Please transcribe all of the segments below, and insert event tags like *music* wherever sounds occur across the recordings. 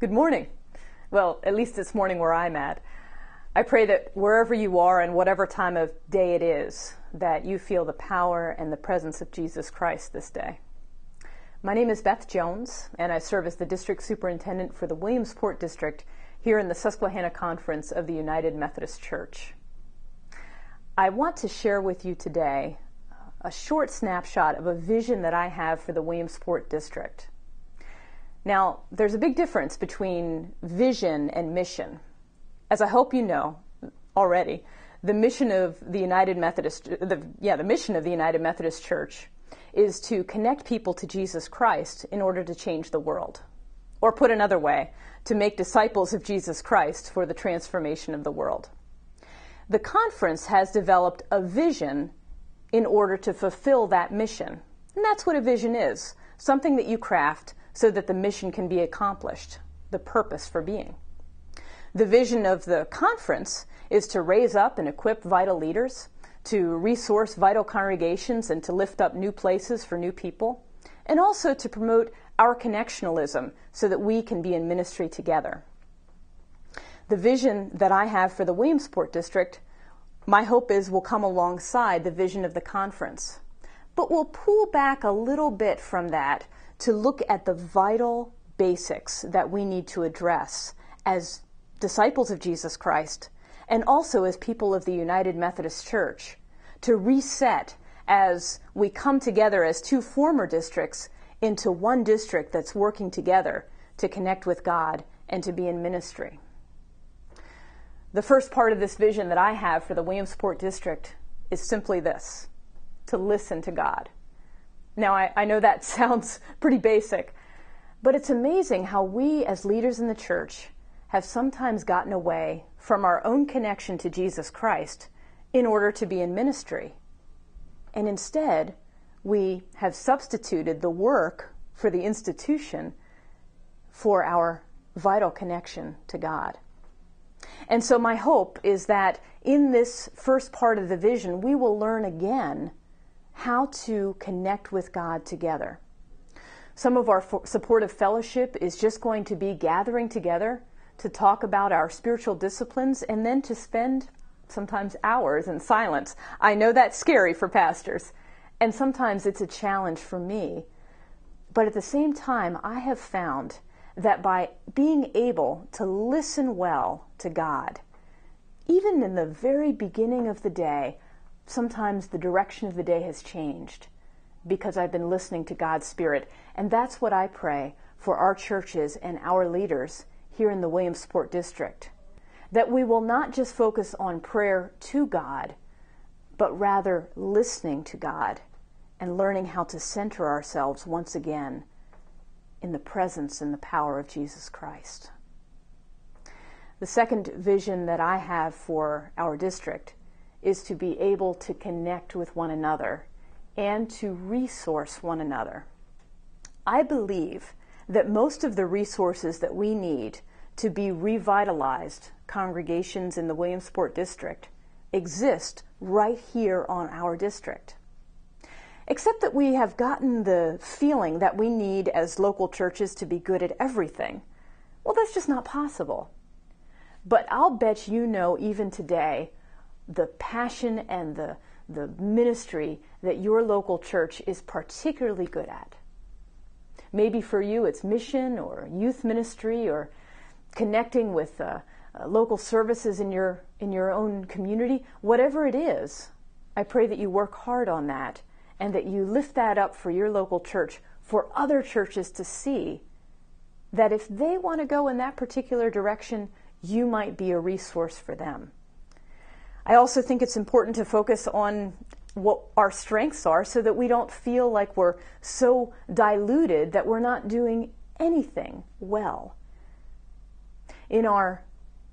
Good morning. Well, at least it's morning where I'm at. I pray that wherever you are and whatever time of day it is, that you feel the power and the presence of Jesus Christ this day. My name is Beth Jones, and I serve as the district superintendent for the Williamsport district here in the Susquehanna Conference of the United Methodist Church. I want to share with you today a short snapshot of a vision that I have for the Williamsport district. Now, there's a big difference between vision and mission. As I hope you know already, the mission of the United Methodist, the, yeah, the mission of the United Methodist Church is to connect people to Jesus Christ in order to change the world. Or put another way, to make disciples of Jesus Christ for the transformation of the world. The conference has developed a vision in order to fulfill that mission. And that's what a vision is something that you craft so that the mission can be accomplished, the purpose for being. The vision of the conference is to raise up and equip vital leaders, to resource vital congregations and to lift up new places for new people, and also to promote our connectionalism so that we can be in ministry together. The vision that I have for the Williamsport district, my hope is will come alongside the vision of the conference. But we'll pull back a little bit from that to look at the vital basics that we need to address as disciples of Jesus Christ and also as people of the United Methodist Church to reset as we come together as two former districts into one district that's working together to connect with God and to be in ministry. The first part of this vision that I have for the Williamsport district is simply this to listen to God. Now, I, I know that *laughs* sounds pretty basic, but it's amazing how we as leaders in the church have sometimes gotten away from our own connection to Jesus Christ in order to be in ministry. And instead, we have substituted the work for the institution for our vital connection to God. And so, my hope is that in this first part of the vision, we will learn again how to connect with God together. Some of our supportive fellowship is just going to be gathering together to talk about our spiritual disciplines and then to spend sometimes hours in silence. I know that's scary for pastors, and sometimes it's a challenge for me. But at the same time, I have found that by being able to listen well to God, even in the very beginning of the day, sometimes the direction of the day has changed because I've been listening to God's Spirit. And that's what I pray for our churches and our leaders here in the Williamsport District. That we will not just focus on prayer to God, but rather listening to God and learning how to center ourselves once again in the presence and the power of Jesus Christ. The second vision that I have for our district is to be able to connect with one another and to resource one another. I believe that most of the resources that we need to be revitalized congregations in the Williamsport district exist right here on our district. Except that we have gotten the feeling that we need as local churches to be good at everything. Well, that's just not possible. But I'll bet you know, even today, the passion and the, the ministry that your local church is particularly good at. Maybe for you it's mission or youth ministry or connecting with uh, uh, local services in your in your own community. Whatever it is, I pray that you work hard on that and that you lift that up for your local church for other churches to see that if they want to go in that particular direction, you might be a resource for them. I also think it's important to focus on what our strengths are so that we don't feel like we're so diluted that we're not doing anything well. In our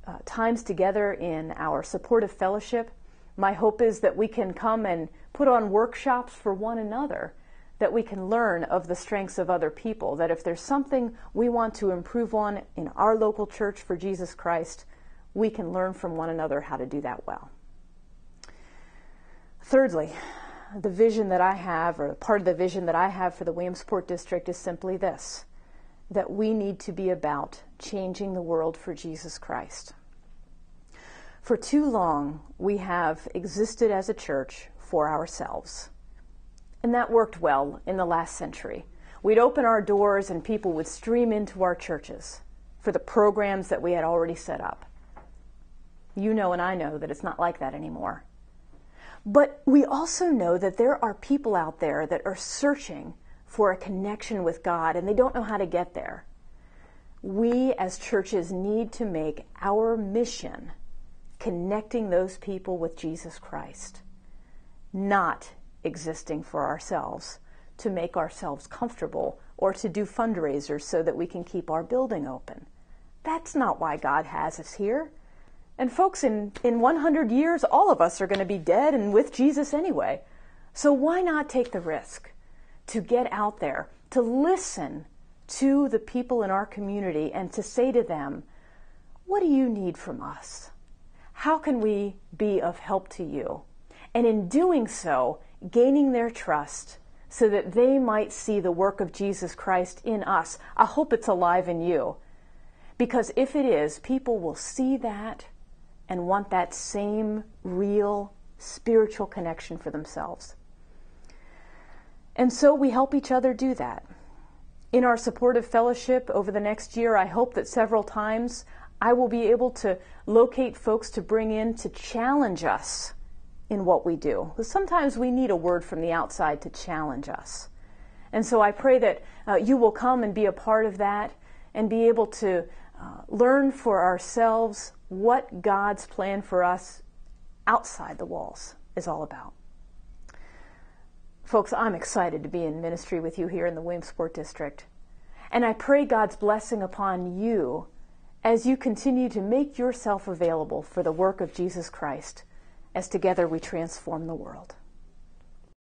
uh, times together in our supportive fellowship, my hope is that we can come and put on workshops for one another, that we can learn of the strengths of other people, that if there's something we want to improve on in our local church for Jesus Christ, we can learn from one another how to do that well. Thirdly, the vision that I have, or part of the vision that I have for the Williamsport district, is simply this that we need to be about changing the world for Jesus Christ. For too long, we have existed as a church for ourselves. And that worked well in the last century. We'd open our doors and people would stream into our churches for the programs that we had already set up. You know, and I know that it's not like that anymore. But we also know that there are people out there that are searching for a connection with God and they don't know how to get there. We as churches need to make our mission connecting those people with Jesus Christ, not existing for ourselves to make ourselves comfortable or to do fundraisers so that we can keep our building open. That's not why God has us here. And folks, in, in 100 years, all of us are going to be dead and with Jesus anyway. So why not take the risk to get out there, to listen to the people in our community and to say to them, what do you need from us? How can we be of help to you? And in doing so, gaining their trust so that they might see the work of Jesus Christ in us. I hope it's alive in you. Because if it is, people will see that and want that same real spiritual connection for themselves. And so we help each other do that. In our supportive fellowship over the next year, I hope that several times I will be able to locate folks to bring in to challenge us in what we do. Sometimes we need a word from the outside to challenge us. And so I pray that uh, you will come and be a part of that and be able to uh, learn for ourselves what God's plan for us outside the walls is all about. Folks, I'm excited to be in ministry with you here in the Williamsport District. And I pray God's blessing upon you as you continue to make yourself available for the work of Jesus Christ as together we transform the world.